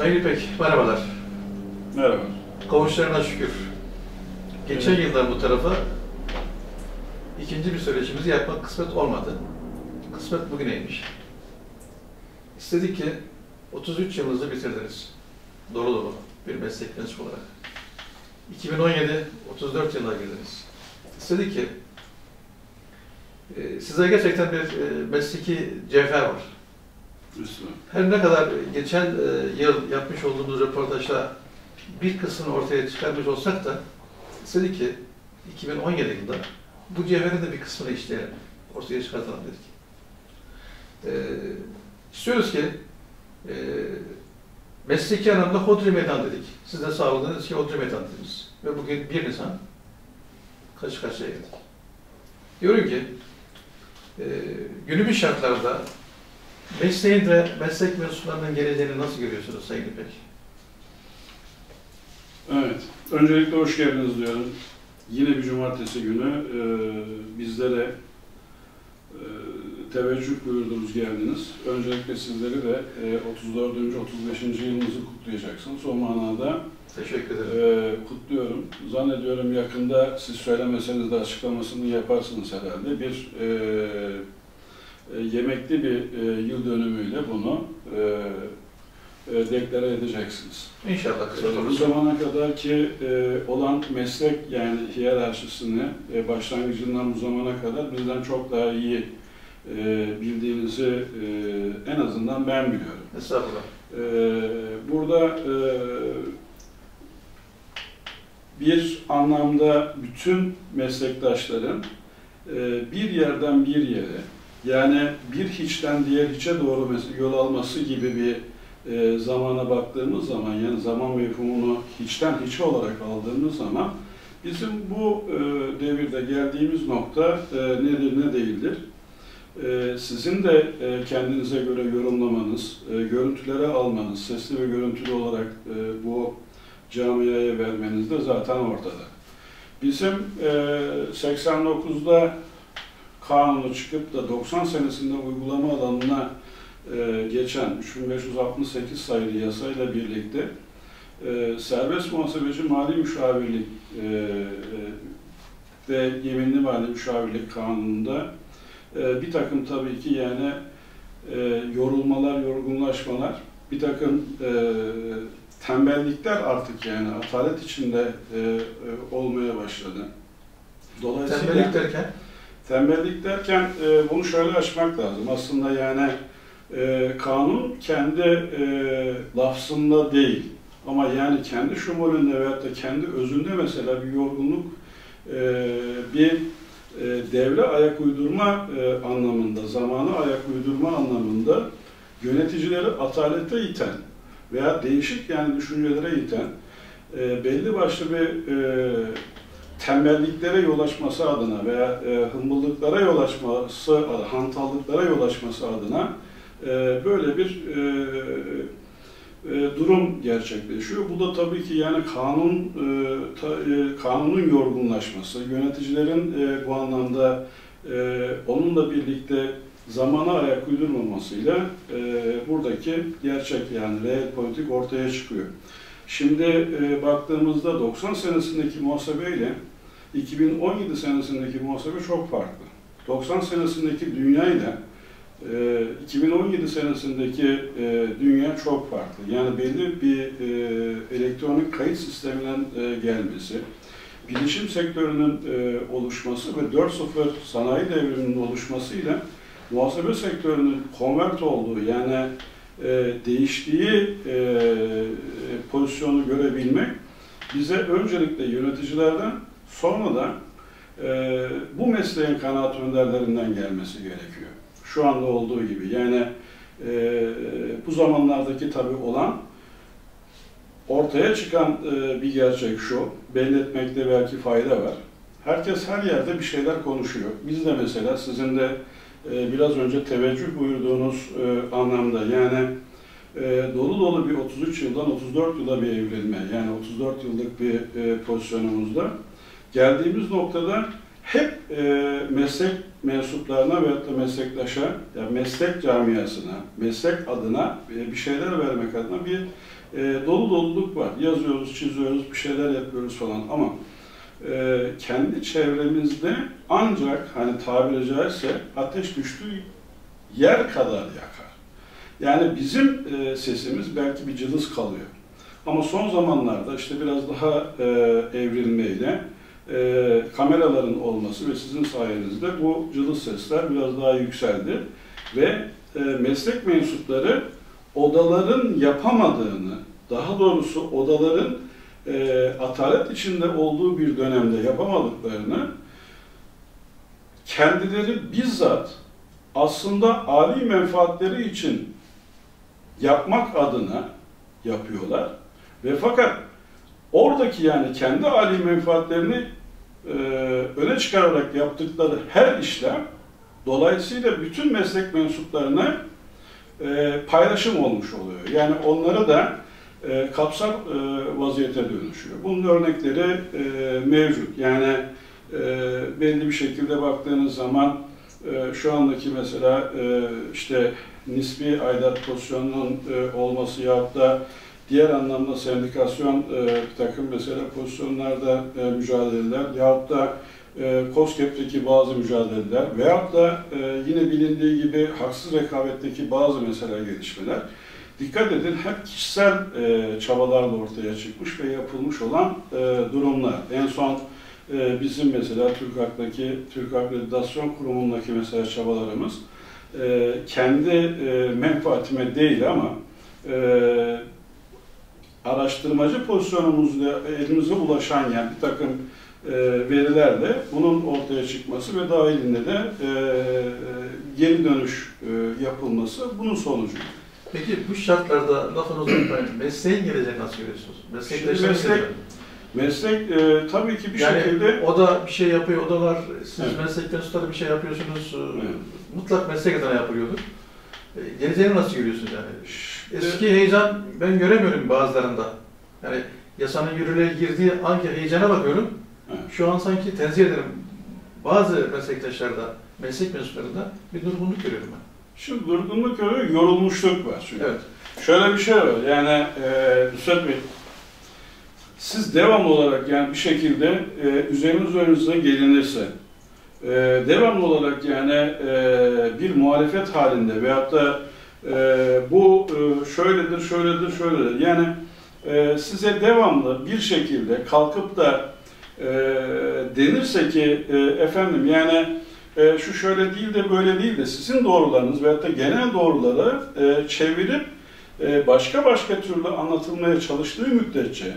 Sayın İpek, merhabalar. Merhaba. Kavuşlarına şükür. Geçen yıldan bu tarafa ikinci bir söyleşimizi yapmak kısmet olmadı. Kısmet bugüneymiş. İstedik ki 33 yılınızı bitirdiniz. Dolu dolu bir meslek olarak. 2017 34 yıla girdiniz. İstedik ki e, size gerçekten bir e, mesleki cevher var. Her ne kadar geçen e, yıl yapmış olduğumuz röportajda bir kısmını ortaya çıkarmış olsak da istedik ki 2017 yılında bu cevherin de bir kısmını işleyelim, ortaya çıkartalım dedik. E, istiyoruz ki e, mesleki anlamda hodri meydan dedik. Siz de sağladınız ki hodri meydan dediniz. Ve bugün 1 Nisan karşı karşıya geldik. Diyorum ki e, günümüz şartlarda Mesleğin ve meslek mensuplarının geleceğini nasıl görüyorsunuz Sayın İpek? Evet. Öncelikle hoş geldiniz diyorum. Yine bir cumartesi günü e, bizlere e, teveccüh buyurdunuz geldiniz. Öncelikle sizleri de e, 34. 35. yılınızı kutlayacaksınız. O manada Teşekkür ederim. e, kutluyorum. Zannediyorum yakında siz söylemeseniz de açıklamasını yaparsınız herhalde. Bir e, e, yemekli bir e, yıl dönümüyle bunu e, e, deklare edeceksiniz. İnşallah E, bu zamana kadar ki e, olan meslek yani hiyerarşisini e, başlangıcından bu zamana kadar bizden çok daha iyi e, bildiğinizi e, en azından ben biliyorum. Estağfurullah. E, burada e, bir anlamda bütün meslektaşların e, bir yerden bir yere yani bir hiçten diğer hiçe doğru yol alması gibi bir e, zamana baktığımız zaman yani zaman mefhumunu hiçten hiçe olarak aldığımız zaman bizim bu e, devirde geldiğimiz nokta e, nedir ne değildir? E, sizin de e, kendinize göre yorumlamanız, e, görüntülere almanız, sesli ve görüntülü olarak e, bu camiaya vermeniz de zaten ortada. Bizim e, 89'da kanunu çıkıp da 90 senesinde uygulama alanına e, geçen 3568 sayılı yasayla birlikte e, serbest muhasebeci mali müşavirlik e, ve yeminli mali müşavirlik kanununda bir takım tabii ki yani yorulmalar, yorgunlaşmalar, bir takım tembellikler artık yani atalet içinde olmaya başladı. Dolayısıyla Tembellik derken Tembellik derken e, bunu şöyle açmak lazım. Aslında yani e, kanun kendi e, lafzında değil ama yani kendi şumulünde veyahut da kendi özünde mesela bir yorgunluk, e, bir e, devre ayak uydurma e, anlamında, zamana ayak uydurma anlamında yöneticileri atalete iten veya değişik yani düşüncelere iten e, belli başlı bir e, tembelliklere yol açması adına veya e, hımbıllıklara yol açması, hantallıklara yol açması adına e, böyle bir e, e, durum gerçekleşiyor. Bu da tabii ki yani kanun e, ta, e, kanunun yorgunlaşması, yöneticilerin e, bu anlamda e, onunla birlikte zamana ayak uydurmamasıyla e, buradaki gerçek yani reel politik ortaya çıkıyor. Şimdi e, baktığımızda 90 senesindeki muhasebeyle 2017 senesindeki muhasebe çok farklı. 90 senesindeki dünya ile e, 2017 senesindeki e, dünya çok farklı. Yani belli bir e, elektronik kayıt sisteminden e, gelmesi, bilişim sektörünün e, oluşması ve 4.0 sanayi devriminin oluşmasıyla muhasebe sektörünün konvert olduğu yani e, değiştiği e, pozisyonu görebilmek bize öncelikle yöneticilerden sonra da e, bu mesleğin kanaat önderlerinden gelmesi gerekiyor. Şu anda olduğu gibi. Yani e, bu zamanlardaki tabi olan ortaya çıkan e, bir gerçek şu, belli etmekte belki fayda var. Herkes her yerde bir şeyler konuşuyor. Biz de mesela sizin de e, biraz önce teveccüh buyurduğunuz e, anlamda yani e, dolu dolu bir 33 yıldan 34 yıla bir evrilme yani 34 yıllık bir e, pozisyonumuzda geldiğimiz noktada hep e, meslek mensuplarına veyahut da meslektaşa, yani meslek camiasına, meslek adına e, bir şeyler vermek adına bir e, dolu doluluk var. Yazıyoruz, çiziyoruz, bir şeyler yapıyoruz falan ama e, kendi çevremizde ancak hani tabiri caizse ateş düştüğü yer kadar yakar. Yani bizim e, sesimiz belki bir cılız kalıyor. Ama son zamanlarda işte biraz daha e, evrilmeyle e, kameraların olması ve sizin sayenizde bu cılız sesler biraz daha yükseldi. Ve e, meslek mensupları odaların yapamadığını, daha doğrusu odaların e, atalet içinde olduğu bir dönemde yapamadıklarını kendileri bizzat aslında âli menfaatleri için yapmak adına yapıyorlar. Ve fakat oradaki yani kendi âli menfaatlerini e, öne çıkararak yaptıkları her işlem dolayısıyla bütün meslek mensuplarına e, paylaşım olmuş oluyor. Yani onlara da e, kapsar e, vaziyete dönüşüyor. Bunun örnekleri e, mevcut. Yani e, belli bir şekilde baktığınız zaman e, şu andaki mesela e, işte nispi aidat pozisyonunun e, olması yahut da diğer anlamda sendikasyon e, bir takım mesela pozisyonlarda e, mücadeleler yahut da e, COSGAP'teki bazı mücadeleler veyahut da e, yine bilindiği gibi haksız rekabetteki bazı mesela gelişmeler dikkat edin hep kişisel e, çabalarla ortaya çıkmış ve yapılmış olan e, durumlar. En son e, bizim mesela TÜRKAK'taki, Türk Akreditasyon Kurumu'ndaki mesela çabalarımız e, kendi e, menfaatime değil ama e, araştırmacı pozisyonumuzda elimize ulaşan yani bir takım e, verilerle bunun ortaya çıkması ve dahilinde de e, geri dönüş e, yapılması bunun sonucu. Peki bu şartlarda lafını uzatmayın. Mesleğin geleceğini nasıl görüyorsunuz? Meslek- geleceğini. Meslek e, tabii ki bir yani şekilde o da bir şey yapıyor, odalar, siz Evet. meslek mensupları bir şey yapıyorsunuz, e, Evet. mutlak meslek adına yapılıyordur. E, Geleceğini nasıl görüyorsunuz yani? Eski heyecan ben göremiyorum bazılarında. Yani yasanın yürürlüğe girdiği anki heyecana bakıyorum. Şu an sanki tenzih ederim. Bazı meslektaşlarda, meslek mensuplarında bir durgunluk görüyorum ben. Şimdi durgunluk öyle yorulmuşluk var çünkü. Evet. Şöyle bir şey var yani e, Nusret Bey, siz devamlı olarak yani bir şekilde e, üzeriniz önünüze gelinirse, e, devamlı olarak yani e, bir muhalefet halinde veyahut da e, bu e, şöyledir, şöyledir, şöyledir. Yani e, size devamlı bir şekilde kalkıp da e, denirse ki e, efendim yani e, şu şöyle değil de böyle değil de sizin doğrularınız veyahut da genel doğruları e, çevirip e, başka başka türlü anlatılmaya çalıştığı müddetçe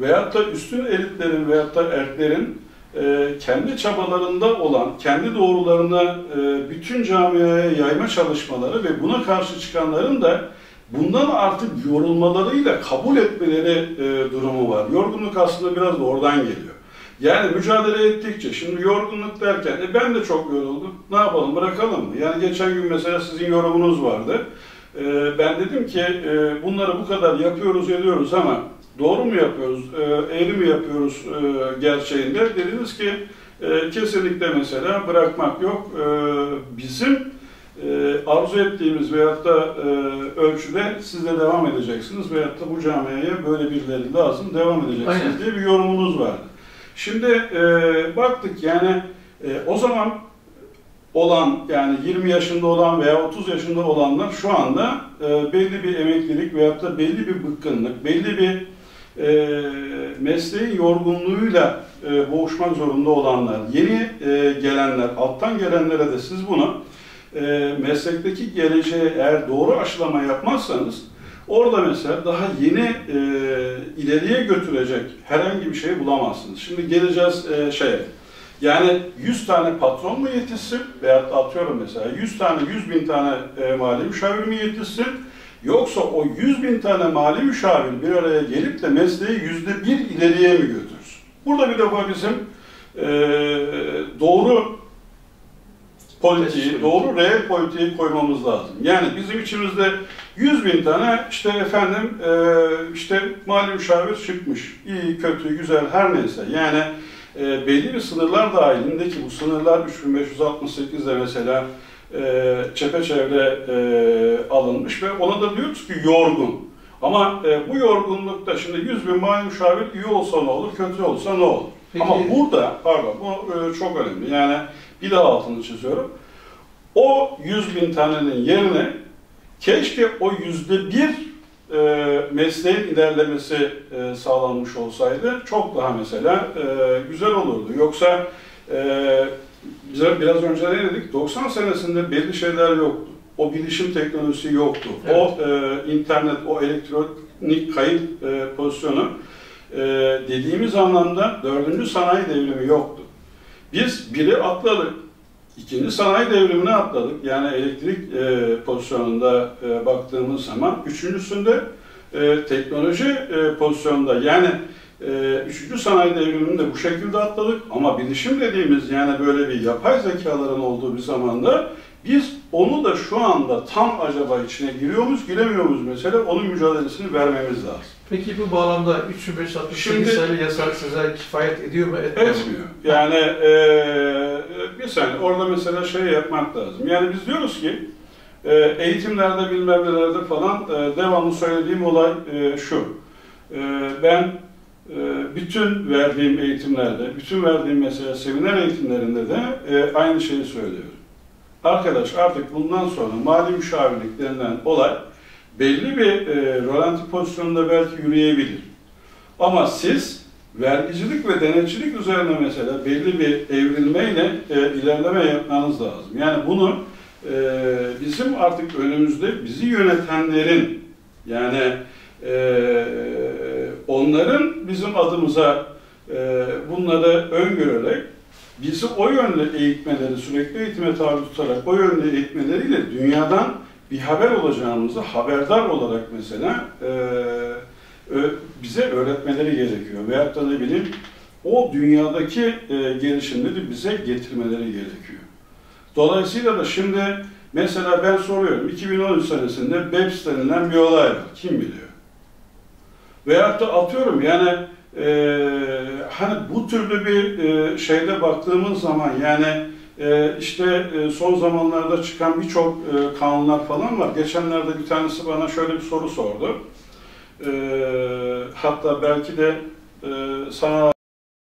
veyahut da üstün elitlerin veyahut da erklerin e, kendi çabalarında olan, kendi doğrularını e, bütün camiaya yayma çalışmaları ve buna karşı çıkanların da bundan artık yorulmalarıyla kabul etmeleri e, durumu var. Yorgunluk aslında biraz da oradan geliyor. Yani mücadele ettikçe, şimdi yorgunluk derken, e ben de çok yoruldum, ne yapalım, bırakalım mı? Yani geçen gün mesela sizin yorumunuz vardı. E, ben dedim ki, e, bunları bu kadar yapıyoruz, ediyoruz ama doğru mu yapıyoruz, e, eğri mi yapıyoruz e, gerçeğinde? Dediniz ki, e, kesinlikle mesela bırakmak yok. E, bizim e, arzu ettiğimiz veyahut da e, ölçüde siz de devam edeceksiniz veyahut da bu camiaya böyle birileri lazım devam edeceksiniz Aynen. diye bir yorumunuz vardı. Şimdi e, baktık yani e, o zaman olan yani 20 yaşında olan veya 30 yaşında olanlar şu anda e, belli bir emeklilik veyahut da belli bir bıkkınlık, belli bir e, mesleğin yorgunluğuyla e, boğuşmak zorunda olanlar, yeni e, gelenler, alttan gelenlere de siz bunu e, meslekteki geleceğe eğer doğru aşılama yapmazsanız orada mesela daha yeni e, ileriye götürecek herhangi bir şey bulamazsınız. Şimdi geleceğiz e, şeye. Yani 100 tane patron mu yetişsin veya atıyorum mesela 100 tane 100 bin tane e, mali müşavir mi yetişsin yoksa o 100 bin tane mali müşavir bir araya gelip de mesleği yüzde bir ileriye mi götürsün? Burada bir defa bizim e, doğru politiği, doğru reel politiği koymamız lazım. Yani bizim içimizde 100 bin tane işte efendim e, işte mali müşavir çıkmış. İyi, kötü, güzel her neyse. Yani e, belli bir sınırlar dahilinde ki bu sınırlar 3568'de mesela e, çepeçevre e, alınmış ve ona da diyoruz ki yorgun. Ama e, bu yorgunlukta şimdi 100 bin mali müşavir iyi olsa ne olur, kötü olsa ne olur? Peki- Ama burada, pardon bu e, çok önemli. Yani bir daha altını çiziyorum. O 100 bin tanenin yerine keşke o yüzde bir e, mesleğin ilerlemesi e, sağlanmış olsaydı çok daha mesela e, güzel olurdu. Yoksa e, bize biraz önce ne dedik? 90 senesinde belli şeyler yoktu. O bilişim teknolojisi yoktu. O e, internet, o elektronik kayıt e, pozisyonu e, dediğimiz anlamda dördüncü sanayi devrimi yoktu. Biz biri atladık. İkinci sanayi devrimine atladık. Yani elektrik e, pozisyonunda e, baktığımız zaman. Üçüncüsünde e, teknoloji e, pozisyonunda. Yani e, üçüncü sanayi devrimini de bu şekilde atladık. Ama bilişim dediğimiz yani böyle bir yapay zekaların olduğu bir zamanda biz onu da şu anda tam acaba içine giriyor muyuz, giremiyor muyuz mesela onun mücadelesini vermemiz lazım. Peki bu bağlamda 3568 Şimdi- sayılı yasak size kifayet ediyor mu etmiyor? Etmiyor. Yani eee bir saniye orada mesela şey yapmak lazım. Yani biz diyoruz ki eee, eğitimlerde bilmem nelerde falan eee, devamlı söylediğim olay eee, şu. Eee, ben bütün verdiğim eğitimlerde, bütün verdiğim mesela seminer eğitimlerinde de eee, aynı şeyi söylüyorum. Arkadaş artık bundan sonra mali müşavirlik denilen olay belli bir eee rolanti pozisyonunda belki yürüyebilir. Ama siz vergicilik ve denetçilik üzerine mesela belli bir evrilmeyle e, ilerleme yapmanız lazım. Yani bunu e, bizim artık önümüzde bizi yönetenlerin yani e, onların bizim adımıza e, bunları öngörerek bizi o yönde eğitmeleri, sürekli eğitime tabi tutarak o yönde eğitmeleriyle dünyadan bir haber olacağımızı haberdar olarak mesela e, ö- bize öğretmeleri gerekiyor. Veyahut da ne bileyim o dünyadaki e, gelişimleri bize getirmeleri gerekiyor. Dolayısıyla da şimdi mesela ben soruyorum 2013 senesinde BEPS denilen bir olay var. Kim biliyor? Veyahut da atıyorum yani e, hani bu türlü bir e, şeyde baktığımız zaman yani e, işte e, son zamanlarda çıkan birçok e, kanunlar falan var. Geçenlerde bir tanesi bana şöyle bir soru sordu. E, hatta belki de e, sana